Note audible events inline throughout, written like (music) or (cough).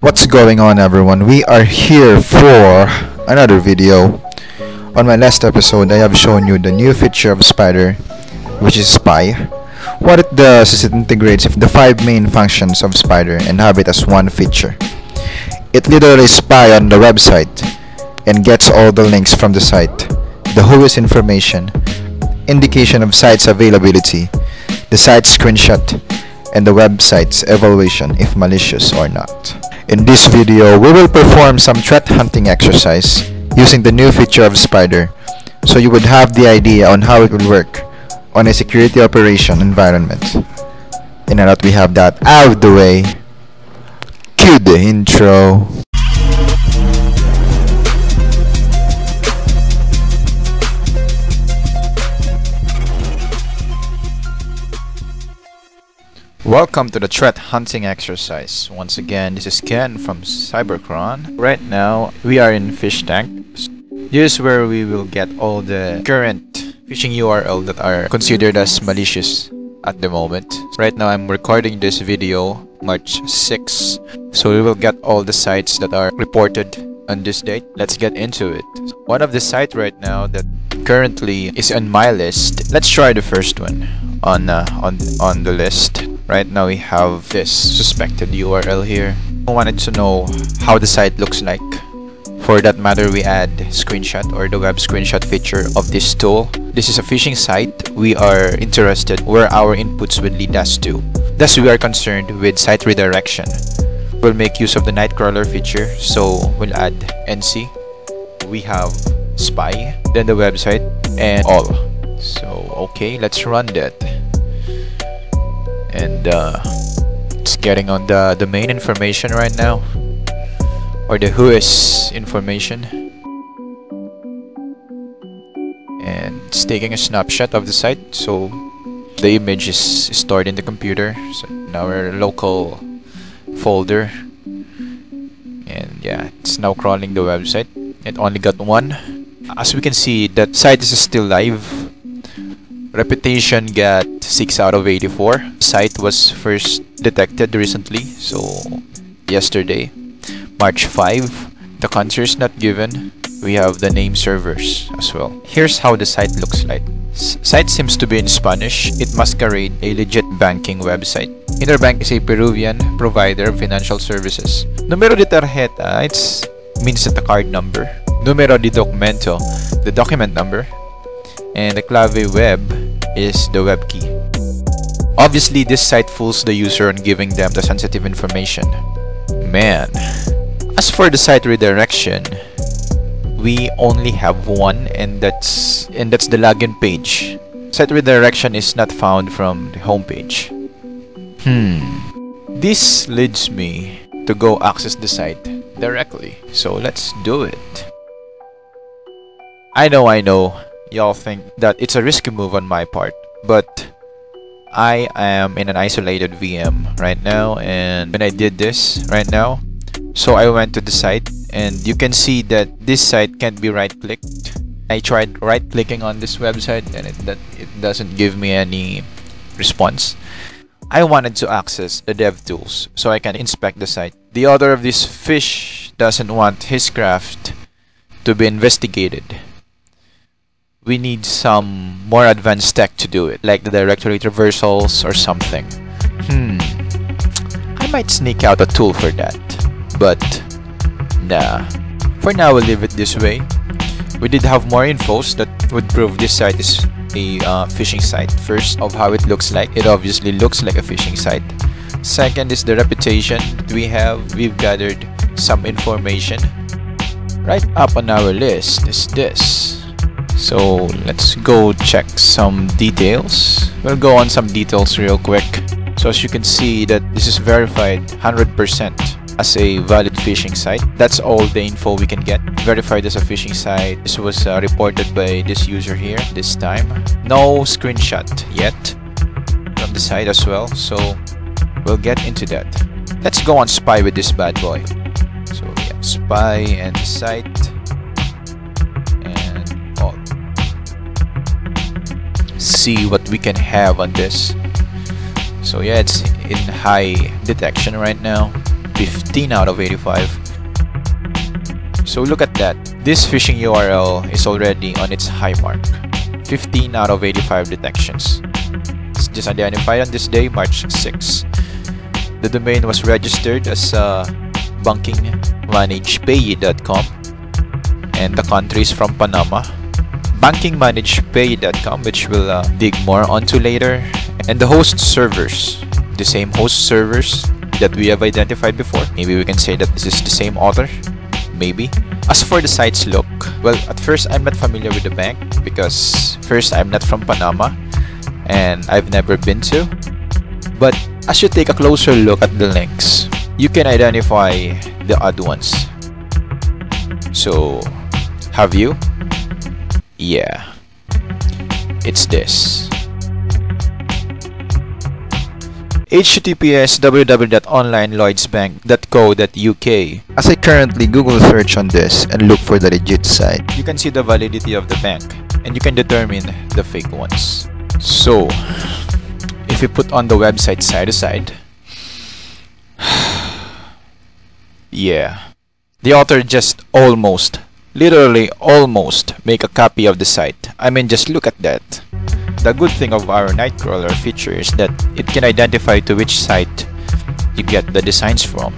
What's going on everyone? We are here for another video. On my last episode, I have shown you the new feature of Spyder, which is Spy. What it does is it integrates the five main functions of Spyder and have it as one feature. It literally spy on the website and gets all the links from the site, the whois information, indication of site's availability, the site screenshot, and the website's evaluation if malicious or not. In this video, we will perform some threat hunting exercise using the new feature of Spyder so you would have the idea on how it will work on a security operation environment. And now that we have that out of the way, cue the intro. Welcome to the threat hunting exercise. Once again, this is Ken from CybrKron. Right now, we are in PhishTank. This is where we will get all the current phishing URL that are considered as malicious at the moment. Right now, I'm recording this video March 6. So we will get all the sites that are reported on this date. Let's get into it. One of the sites right now that currently is on my list. Let's try the first one on uh, on on the list. Right now we have this suspected URL here. I wanted to know how the site looks like. For that matter, we add screenshot or the web screenshot feature of this tool. This is a phishing site. We are interested where our inputs would lead us to. Thus, we are concerned with site redirection. We'll make use of the Nightcrawler feature, so we'll add NC. We have spy, then the website, and all. So, okay, let's run that and uh, it's getting on the the main information right now. Or the whois information. And it's taking a snapshot of the site. So the image is stored in the computer. So in our local folder. And yeah it's now crawling the website. It only got one. As we can see that site is still live reputation got 6 out of 84 site was first detected recently so yesterday march 5 the country is not given. We have the name servers as well. Here's how the site looks like. S site seems to be in spanish. It masquerade a legit banking website. Interbank is a peruvian provider of financial services. Numero de tarjeta it's means the card number. Numero de documento the document number and the clave web is the web key. Obviously, this site fools the user on giving them the sensitive information. Man. As for the site redirection, we only have one and that's and that's the login page. Site redirection is not found from the homepage. Hmm. This leads me to go access the site directly. So let's do it. I know, I know y'all think that it's a risky move on my part, but I am in an isolated VM right now and when I did this right now, so I went to the site and you can see that this site can't be right clicked. I tried right clicking on this website and it, that, it doesn't give me any response. I wanted to access the dev tools so I can inspect the site. The author of this fish doesn't want his craft to be investigated we need some more advanced tech to do it, like the directory traversals or something. Hmm, I might sneak out a tool for that, but nah. For now, we'll leave it this way. We did have more infos that would prove this site is a uh, phishing site. First, of how it looks like. It obviously looks like a phishing site. Second is the reputation that we have. We've gathered some information. Right up on our list is this. So let's go check some details. We'll go on some details real quick. So as you can see that this is verified 100% as a valid phishing site. That's all the info we can get. Verified as a phishing site. This was uh, reported by this user here this time. No screenshot yet from the site as well. So we'll get into that. Let's go on spy with this bad boy. So yeah, spy and site. See what we can have on this so yeah it's in high detection right now 15 out of 85. So look at that. This phishing URL is already on its high mark. 15 out of 85 detections. It's just identified on this day, March 6. The domain was registered as uh, bankingmanagepay.com and the country is from Panama. Bankingmanagepay.com, which we'll uh, dig more onto later, and the host servers, the same host servers that we have identified before. Maybe we can say that this is the same author. Maybe. As for the site's look, well, at first I'm not familiar with the bank because first I'm not from Panama and I've never been to. But as you take a closer look at the links, you can identify the odd ones. So, have you? Yeah. It's this. https www.onlinelloydsbank.co.uk As I currently Google search on this and look for the legit site, you can see the validity of the bank and you can determine the fake ones. So, if you put on the website side to side, (sighs) yeah, the author just almost, literally almost, make a copy of the site. I mean, just look at that. The good thing of our Nightcrawler feature is that it can identify to which site you get the designs from.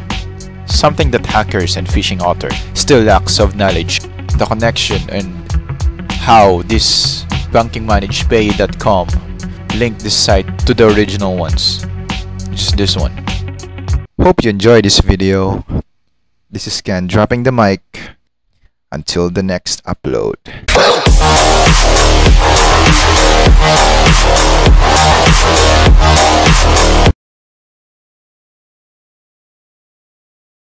Something that hackers and phishing authors still lacks of knowledge. The connection and how this bankingmanagepay.com link this site to the original ones. Is this one. Hope you enjoyed this video. This is Ken dropping the mic. Until the next upload.